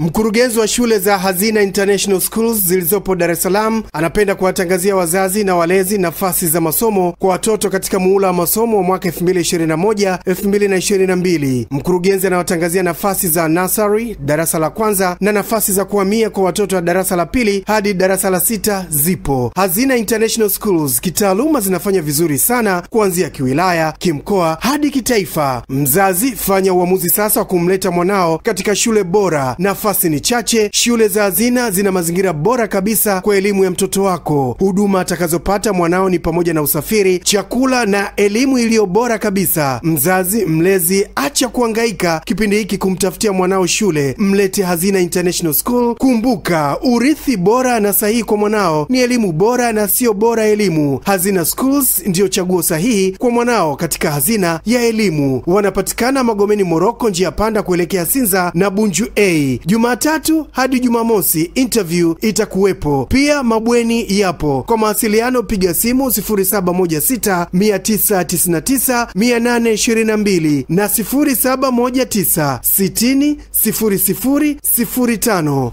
Mkurugenzi wa shule za Hazina International Schools zilizopo Dar es Salaam anapenda kuwatangazia wazazi na walezi nafasi za masomo kwa watoto katika muhula wa masomo wa mwaka 2021 2022. Mkurugenzi anawatangazia nafasi za nasari darasa la kwanza na nafasi za kuhamia kwa watoto wa darasa la pili hadi darasa la sita zipo. Hazina International Schools kitaaluma zinafanya vizuri sana kuanzia kiwilaya, kimkoa hadi kitaifa. Mzazi, fanya uamuzi sasa wa kumleta mwanao katika shule bora. Nafasi ni chache. Shule za Hazina zina mazingira bora kabisa kwa elimu ya mtoto wako. Huduma atakazopata mwanao ni pamoja na usafiri, chakula na elimu iliyo bora kabisa. Mzazi, mlezi, acha kuangaika kipindi hiki kumtafutia mwanao shule, mlete Hazina International School. Kumbuka, urithi bora na sahihi kwa mwanao ni elimu bora na sio bora elimu. Hazina Schools ndiyo chaguo sahihi kwa mwanao katika hazina ya elimu. Wanapatikana Magomeni Moroko, njia panda kuelekea Sinza na Bunju A. Jumatatu hadi Jumamosi interview itakuwepo. Pia mabweni yapo. Kwa mawasiliano piga simu 0716 999 822 na 0719 60 00 05.